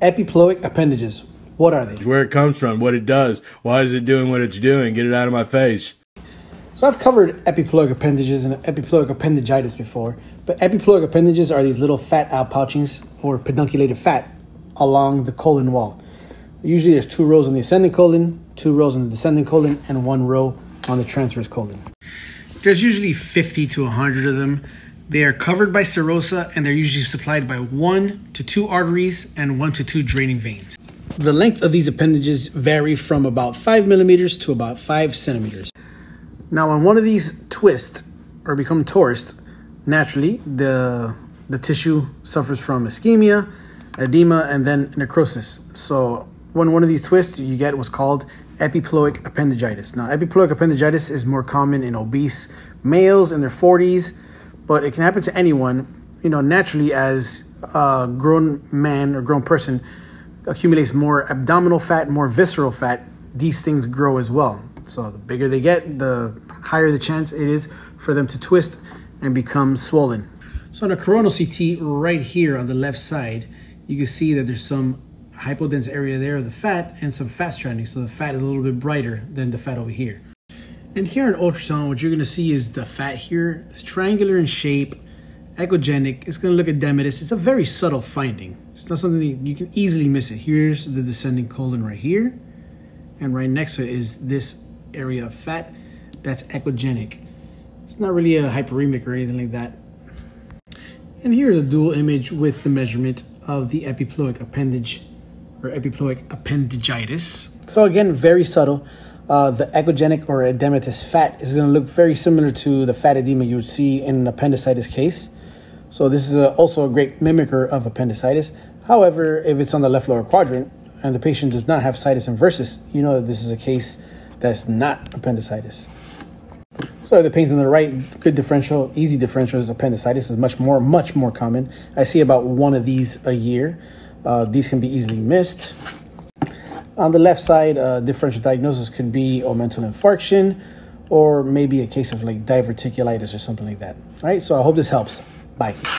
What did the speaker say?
Epiploic appendages. What are they? Where it comes from, what it does, why is it doing what it's doing? Get it out of my face. So I've covered epiploic appendages and epiploic appendagitis before, but epiploic appendages are these little fat outpouchings or pedunculated fat along the colon wall. Usually there's two rows on the ascending colon, two rows on the descending colon, and one row on the transverse colon. There's usually 50 to 100 of them. They are covered by serosa and they're usually supplied by one to two arteries and one to two draining veins. The length of these appendages vary from about 5 millimeters to about 5 centimeters. Now, when one of these twists or become torsed, naturally the, the tissue suffers from ischemia, edema, and then necrosis. So, when one of these twists, you get what's called epiploic appendagitis. Now, epiploic appendagitis is more common in obese males in their 40s but it can happen to anyone. You know, naturally, as a grown man or grown person accumulates more abdominal fat, more visceral fat, these things grow as well. So the bigger they get, the higher the chance it is for them to twist and become swollen. So on a coronal CT right here on the left side, you can see that there's some hypodense area there of the fat and some fat stranding. So the fat is a little bit brighter than the fat over here. And here in ultrasound, what you're gonna see is the fat here. It's triangular in shape, echogenic. It's gonna look edematous. It's a very subtle finding. It's not something you can easily miss it. Here's the descending colon right here. And right next to it is this area of fat that's echogenic. It's not really a hyperemic or anything like that. And here's a dual image with the measurement of the epiploic appendage or epiploic appendagitis. So again, very subtle uh, the echogenic or edematous fat is going to look very similar to the fat edema you would see in an appendicitis case. So this is a, also a great mimicker of appendicitis. However, if it's on the left lower quadrant and the patient does not have situs inversus, you know that this is a case that's not appendicitis. So the pains on the right, good differential, easy differential is appendicitis is much more, much more common. I see about one of these a year. Uh, these can be easily missed. On the left side, uh, differential diagnosis could be omental infarction or maybe a case of like diverticulitis or something like that. All right, so I hope this helps. Bye.